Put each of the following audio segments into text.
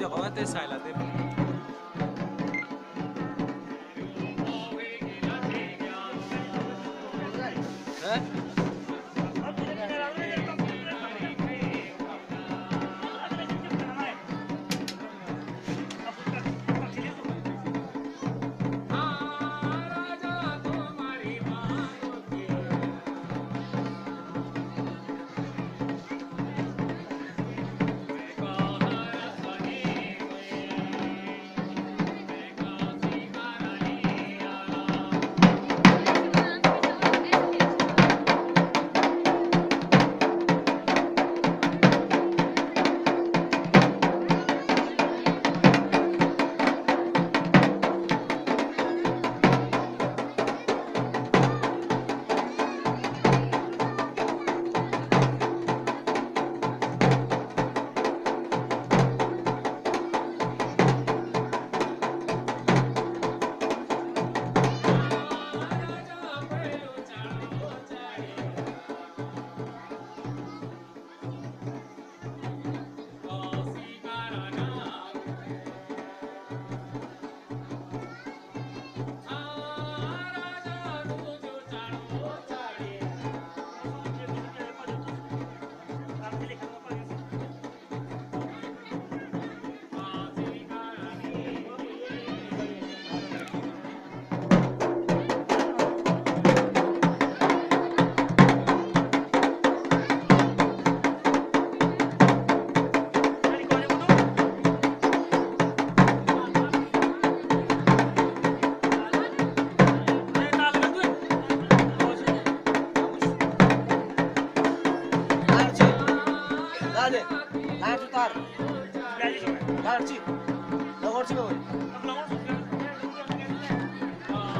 diagonal este de Silent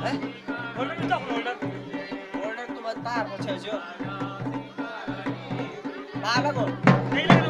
त order order तपाईँ पाएको छ पार्क हो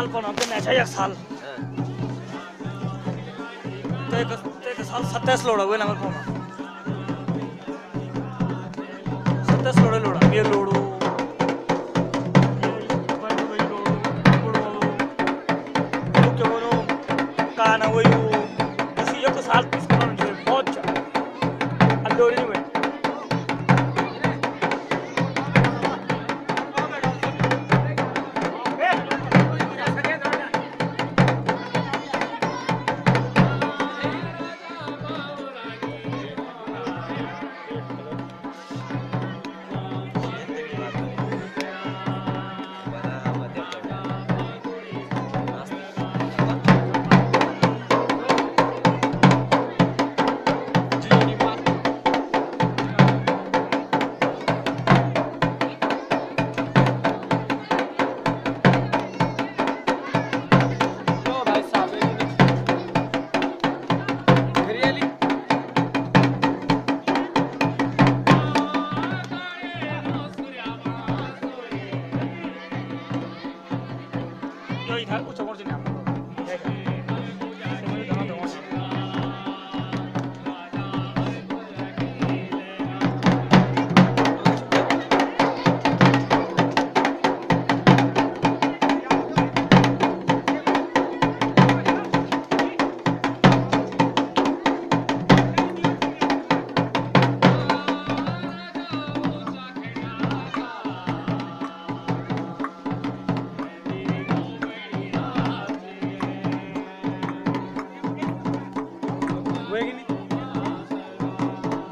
sal con un pinacha sal. Take.